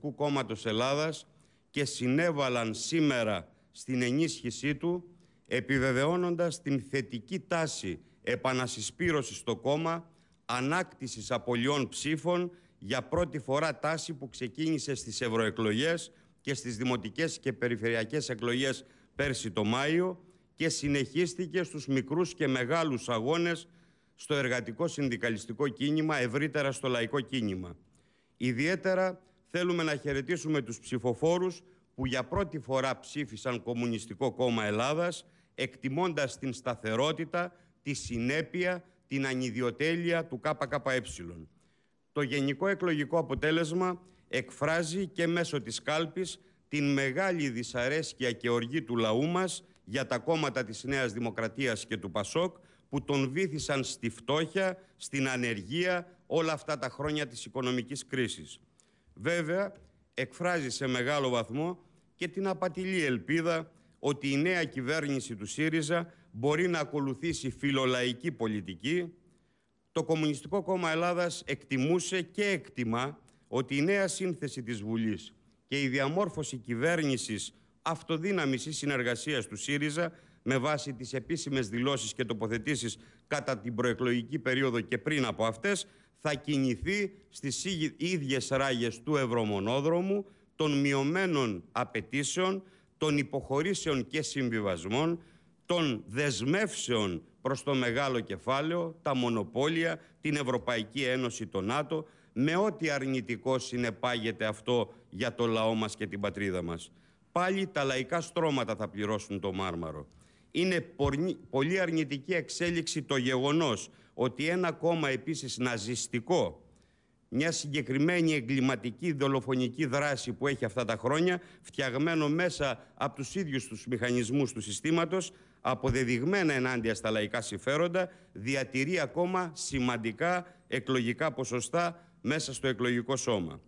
Κομμουνιστικού Κόμματος Ελλάδας και συνέβαλαν σήμερα στην ενίσχυσή του επιβεβαιώνοντας την θετική τάση επανασυσπήρωσης στο κόμμα ανάκτησης απολειών ψήφων για πρώτη φορά τάση που ξεκίνησε στις ευρωεκλογές και στις δημοτικές και περιφερειακές εκλογές πέρσι το Μάιο και συνεχίστηκε στους μικρούς και μεγάλους αγώνες στο εργατικό συνδικαλιστικό κίνημα, ευρύτερα στο λαϊκό κίνημα. Ιδιαίτερα θέλουμε να χαιρετήσουμε τους ψηφοφόρους που για πρώτη φορά ψήφισαν Κομμουνιστικό Κόμμα Ελλάδας, εκτιμώντας την σταθερότητα, τη συνέπεια, την ανιδιοτέλεια του ΚΚΕ. Το γενικό εκλογικό αποτέλεσμα εκφράζει και μέσω της κάλπης την μεγάλη δυσαρέσκεια και οργή του λαού μας για τα κόμματα της Νέας Δημοκρατίας και του Πασόκ που τον βήθησαν στη φτώχεια, στην ανεργία όλα αυτά τα χρόνια της οικονομικής κρίσης. Βέβαια, εκφράζει σε μεγάλο βαθμό και την απατηλή ελπίδα ότι η νέα κυβέρνηση του ΣΥΡΙΖΑ μπορεί να ακολουθήσει φιλολαϊκή πολιτική. Το Κομμουνιστικό Κόμμα Ελλάδας εκτιμούσε και εκτιμά ότι η νέα σύνθεση της Βουλής και η διαμόρφωση κυβέρνησης αυτοδύναμης ή συνεργασίας του ΣΥΡΙΖΑ με βάση τις επίσημες δηλώσεις και τοποθετήσεις κατά την προεκλογική περίοδο και πριν από αυτές θα κινηθεί στις ίδιες ράγες του ευρωμονόδρομου των μειωμένων απαιτήσεων, των υποχωρήσεων και συμβιβασμών, των δεσμεύσεων προς το μεγάλο κεφάλαιο, τα μονοπόλια, την Ευρωπαϊκή Ένωση, το ΝΑΤΟ, με ό,τι αρνητικό συνεπάγεται αυτό για το λαό μας και την πατρίδα μας. Πάλι τα λαϊκά στρώματα θα πληρώσουν το μάρμαρο. Είναι πολύ αρνητική εξέλιξη το γεγονός ότι ένα κόμμα επίσης ναζιστικό μια συγκεκριμένη εγκληματική δολοφονική δράση που έχει αυτά τα χρόνια, φτιαγμένο μέσα από τους ίδιους τους μηχανισμούς του συστήματος, αποδεδειγμένα ενάντια στα λαϊκά συμφέροντα, διατηρεί ακόμα σημαντικά εκλογικά ποσοστά μέσα στο εκλογικό σώμα.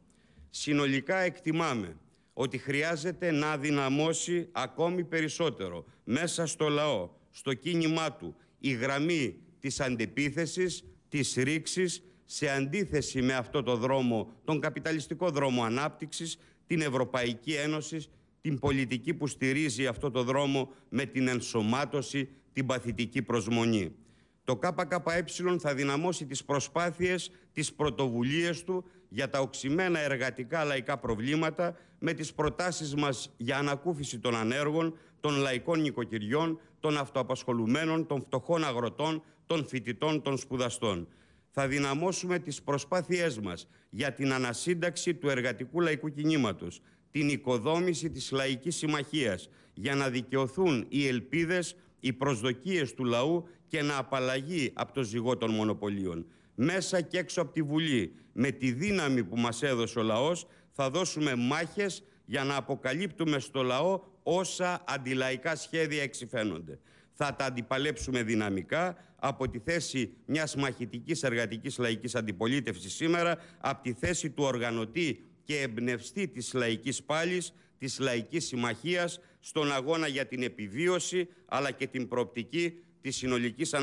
Συνολικά εκτιμάμε ότι χρειάζεται να δυναμώσει ακόμη περισσότερο μέσα στο λαό, στο κίνημά του, η γραμμή της αντιπίθεσης, της ρήξης, σε αντίθεση με αυτό το δρόμο, τον καπιταλιστικό δρόμο ανάπτυξης, την Ευρωπαϊκή Ένωση, την πολιτική που στηρίζει αυτό το δρόμο με την ενσωμάτωση, την παθητική προσμονή. Το ΚΚΕ θα δυναμώσει τις προσπάθειες, τις πρωτοβουλίες του για τα οξυμένα εργατικά λαϊκά προβλήματα με τις προτάσεις μας για ανακούφιση των ανέργων, των λαϊκών νοικοκυριών, των αυτοαπασχολουμένων, των φτωχών αγροτών, των φοιτητών, των σπουδαστών θα δυναμώσουμε τις προσπάθειές μας για την ανασύνταξη του εργατικού λαϊκού κινήματος, την οικοδόμηση της λαϊκής συμμαχίας, για να δικαιωθούν οι ελπίδες, οι προσδοκίες του λαού και να απαλλαγεί από το ζυγό των μονοπωλίων. Μέσα και έξω από τη Βουλή, με τη δύναμη που μας έδωσε ο λαός, θα δώσουμε μάχες για να αποκαλύπτουμε στο λαό όσα αντιλαϊκά σχέδια εξηφαίνονται θα τα αντιπαλέψουμε δυναμικά από τη θέση μιας μαχητικής εργατικής λαϊκής αντιπολίτευσης σήμερα, από τη θέση του οργανωτή και εμπνευστή της λαϊκής πάλης, της λαϊκής συμμαχίας, στον αγώνα για την επιβίωση αλλά και την προοπτική της συνολικής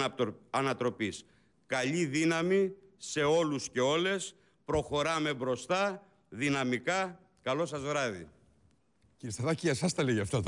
ανατροπής. Καλή δύναμη σε όλους και όλες. Προχωράμε μπροστά, δυναμικά. Καλό σας βράδυ. Κύριε Σταδάκη, για σας τα λέγει αυτά τα